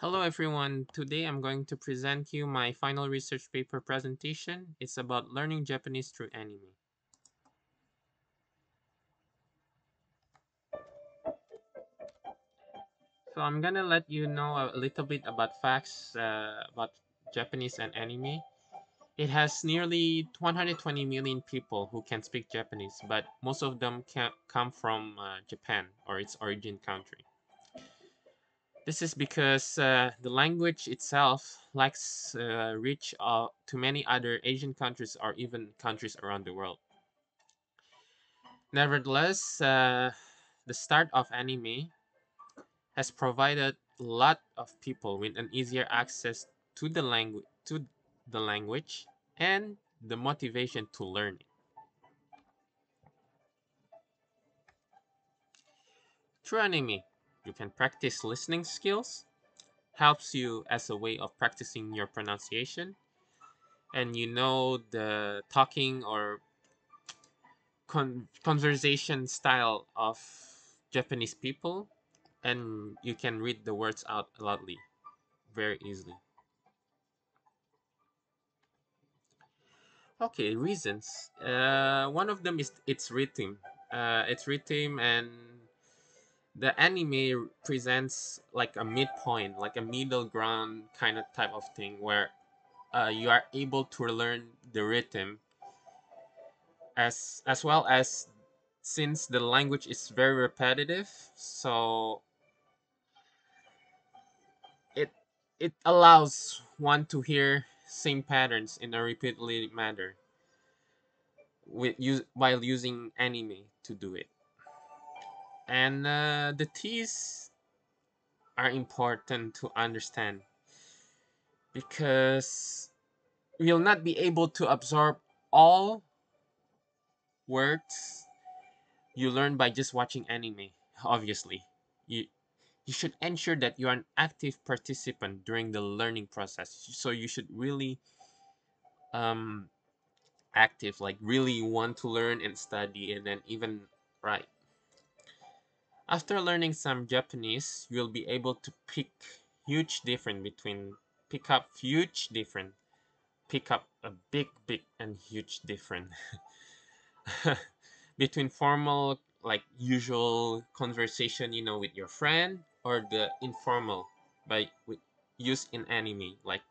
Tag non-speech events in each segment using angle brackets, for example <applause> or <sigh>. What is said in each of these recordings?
Hello everyone, today I'm going to present you my final research paper presentation. It's about learning Japanese through anime. So I'm gonna let you know a little bit about facts uh, about Japanese and anime. It has nearly 120 million people who can speak Japanese, but most of them come from uh, Japan or its origin country. This is because uh, the language itself lacks uh, reach uh, to many other Asian countries or even countries around the world. Nevertheless, uh, the start of anime has provided a lot of people with an easier access to the language to the language and the motivation to learn it. Through anime, you can practice listening skills, helps you as a way of practicing your pronunciation, and you know the talking or con- conversation style of Japanese people, and you can read the words out loudly very easily. Okay, reasons. Uh, one of them is its rhythm. Uh, its rhythm and the anime presents like a midpoint, like a middle ground kind of type of thing where uh, you are able to learn the rhythm as as well as since the language is very repetitive, so it it allows one to hear same patterns in a repeatedly manner with use while using anime to do it. And uh, the T's are important to understand because we'll not be able to absorb all words you learn by just watching anime obviously. You you should ensure that you are an active participant during the learning process. So you should really um active like really want to learn and study and then even write after learning some japanese you'll be able to pick huge difference between pick up huge difference pick up a big big and huge difference <laughs> between formal like usual conversation you know with your friend or the informal by with used in anime like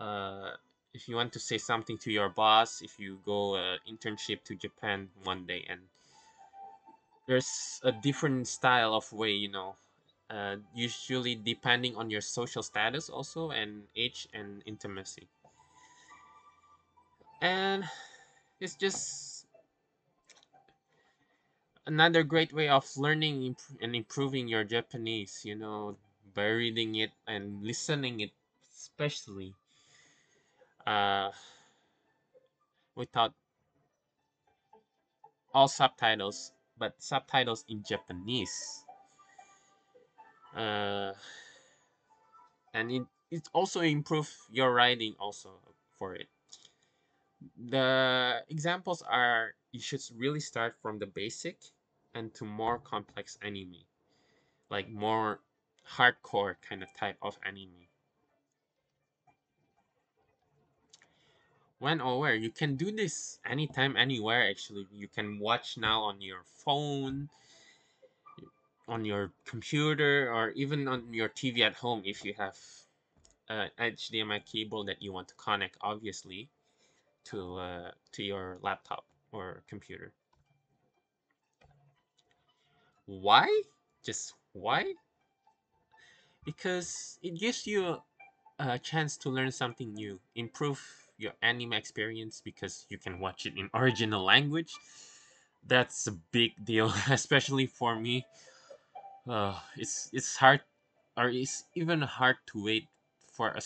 uh if you want to say something to your boss if you go uh, internship to japan one day and there's a different style of way you know uh, usually depending on your social status also and age and intimacy. And it's just another great way of learning and improving your Japanese, you know, by reading it and listening it, especially uh, without all subtitles, but subtitles in Japanese. Uh, and it, it also improve your writing also for it. The examples are you should really start from the basic and to more complex anime, like more hardcore kind of type of anime. When or where you can do this anytime, anywhere. Actually, you can watch now on your phone, on your computer, or even on your TV at home if you have an HDMI cable that you want to connect, obviously, to uh, to your laptop or computer. Why? Just why? Because it gives you a chance to learn something new, improve your anime experience because you can watch it in <laughs> original language. That's a big deal, <laughs> especially for me. Uh, it's it's hard, or it's even hard to wait for a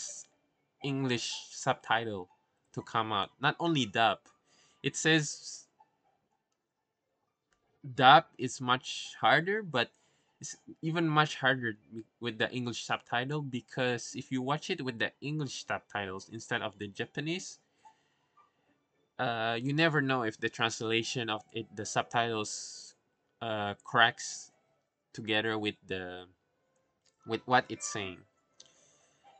English subtitle to come out. Not only dub, it says dub is much harder, but it's even much harder with the English subtitle because if you watch it with the English subtitles instead of the Japanese, uh, you never know if the translation of it, the subtitles, uh, cracks together with the with what it's saying.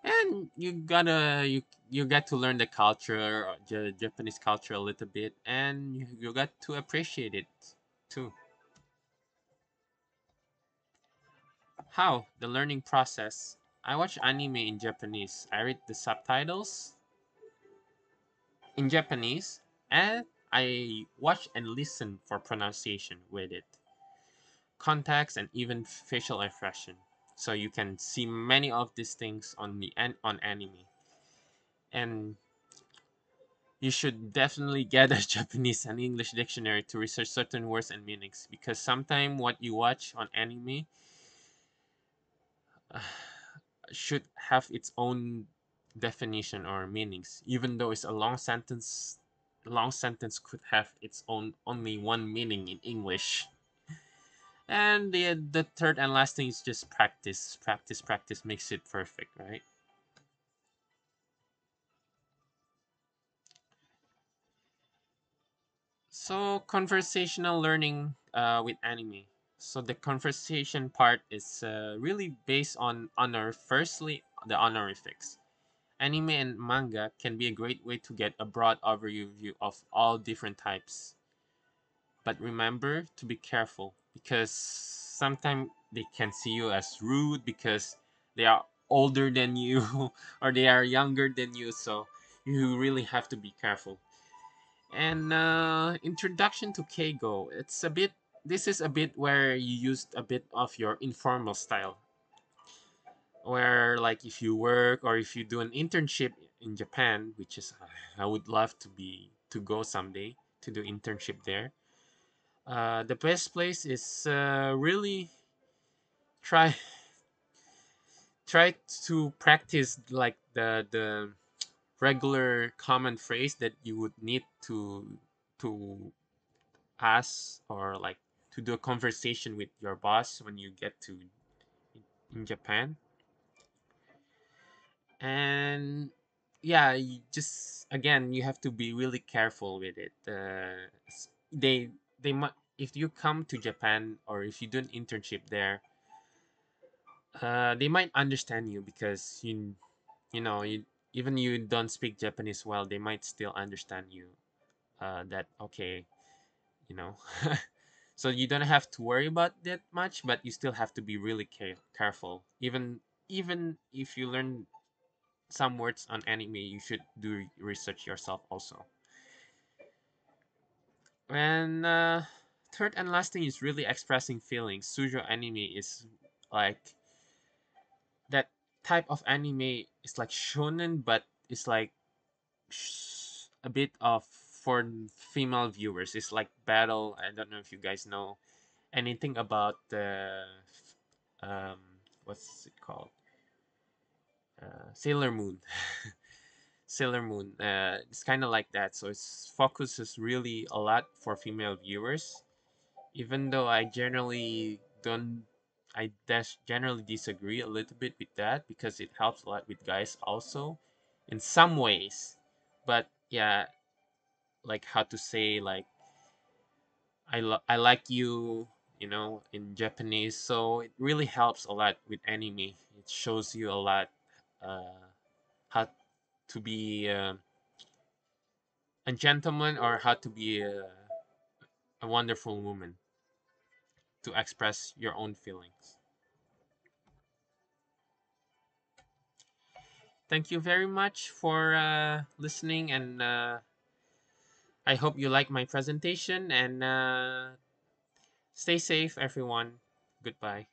and you gotta you you get to learn the culture, uh, the Japanese culture a little bit, and you got to appreciate it too. How the learning process? I watch anime in Japanese. I read the subtitles in Japanese, and I watch and listen for pronunciation with it, context, and even facial expression. So you can see many of these things on the on anime, and you should definitely get a <laughs> Japanese and English dictionary to research certain words and meanings because sometimes what you watch on anime <sighs> should have its own definition or meanings even though it's a long sentence long sentence could have its own only one meaning in english. And the the third and last thing is just practice. Practice practice makes it perfect right? So conversational learning uh, with anime so the conversation part is uh, really based on honor firstly the honorifics Anime and manga can be a great way to get a broad overview of all different types. But remember to be careful because sometimes they can see you as rude because they are older than <laughs> you or they are younger than you, so you really have to be careful. And uh, introduction to Keigo, it's a bit. This is a bit where you used a bit of your informal style where like if you work or if you do an internship in Japan, which is I would love to be to go someday to do internship there. Uh, the best place is uh, really try <laughs> try to practice like the the regular common phrase that you would need to to ask or like to do a conversation with your boss when you get to in Japan. And yeah just again you have to be really careful with it. Uh, they they might if you come to japan or if you do an internship there uh, they might understand you because you you know you even you don't speak japanese well they might still understand you uh, that okay you know <laughs> so you don't have to worry about that much but you still have to be really care- careful even even if you learn some words on anime, you should do research yourself also. And uh, third and last thing is really expressing feelings. Shojo anime is like that type of anime is like shonen, but it's like a bit of for female viewers. It's like battle. I don't know if you guys know anything about the um what's it called uh, Sailor Moon. <laughs> Sailor Moon. Uh, it's kind of like that. So its focus is really a lot for female viewers. Even though I generally don't, I des- generally disagree a little bit with that because it helps a lot with guys also, in some ways. But yeah, like how to say like I lo- I like you, you know, in Japanese. So it really helps a lot with anime. It shows you a lot uh, how to be uh, a gentleman or how to be a, a wonderful woman to express your own feelings. Thank you very much for uh, listening, and uh, I hope you like my presentation. And uh, stay safe, everyone. Goodbye.